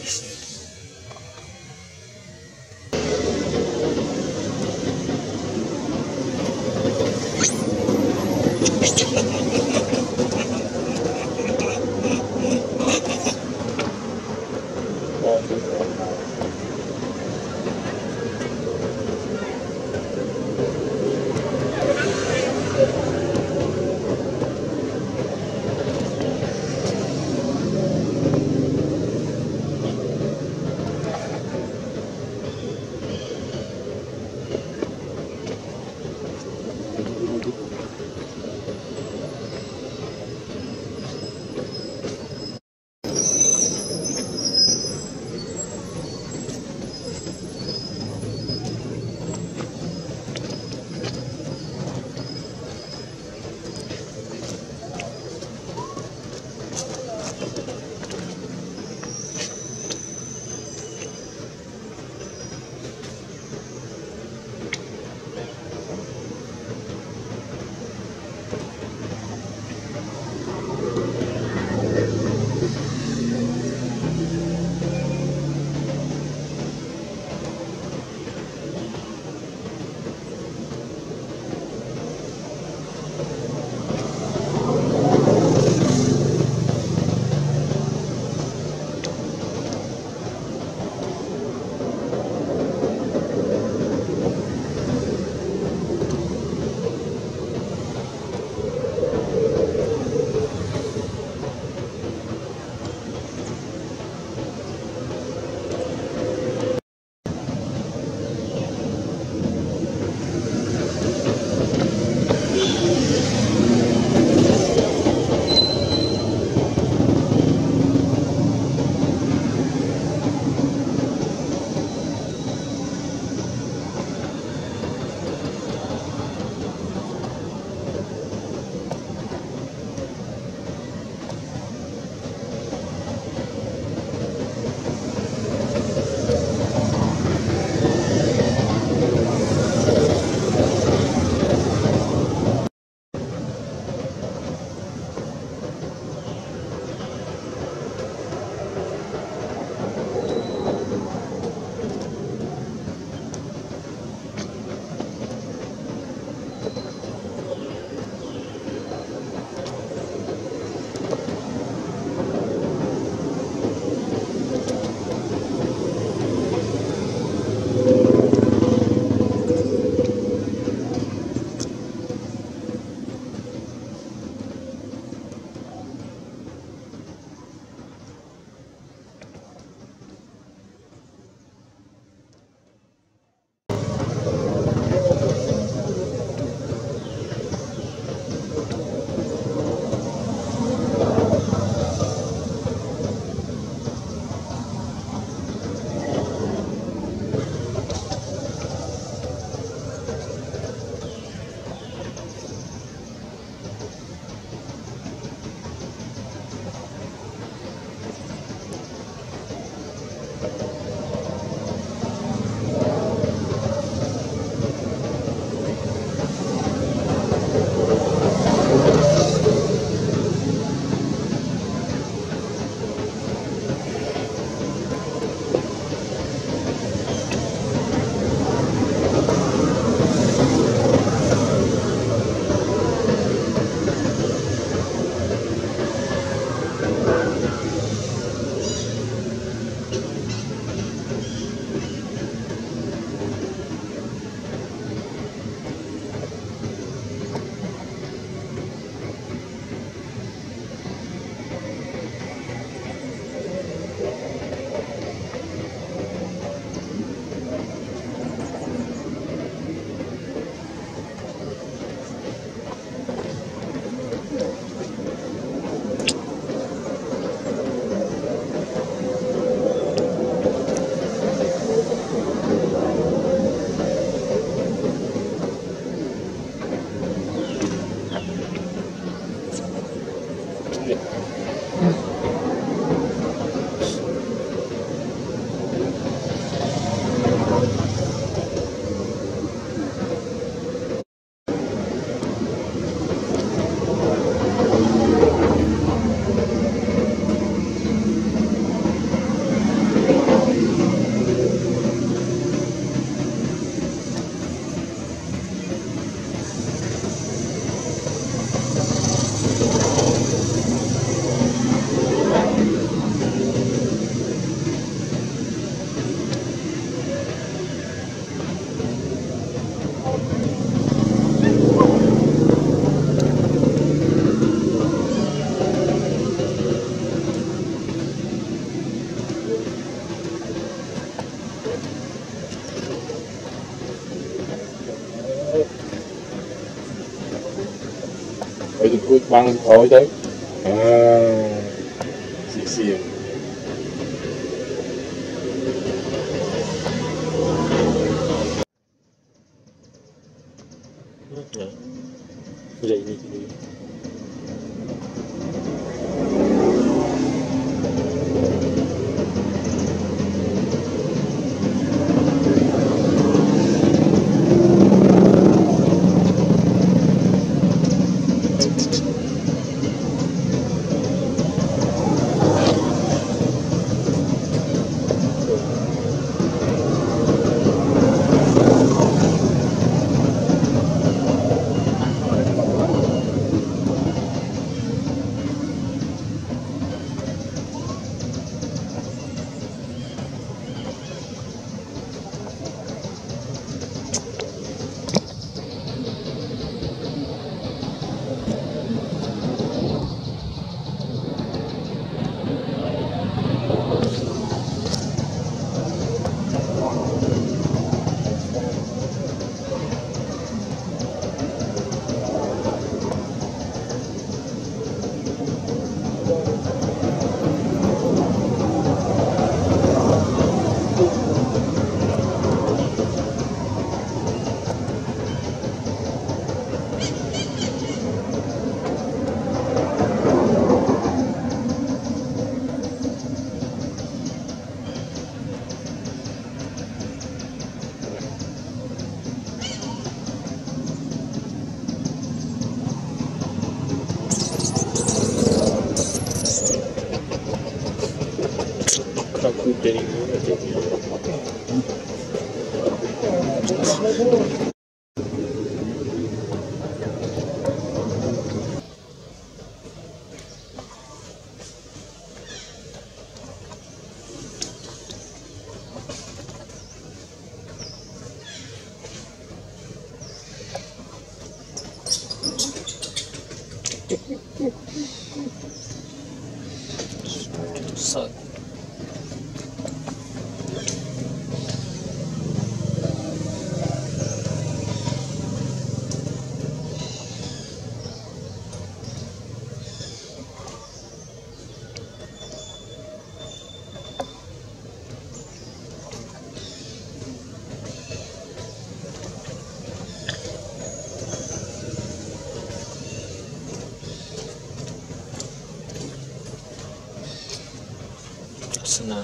patient. Rồi thì cuối băng thôi perigo. na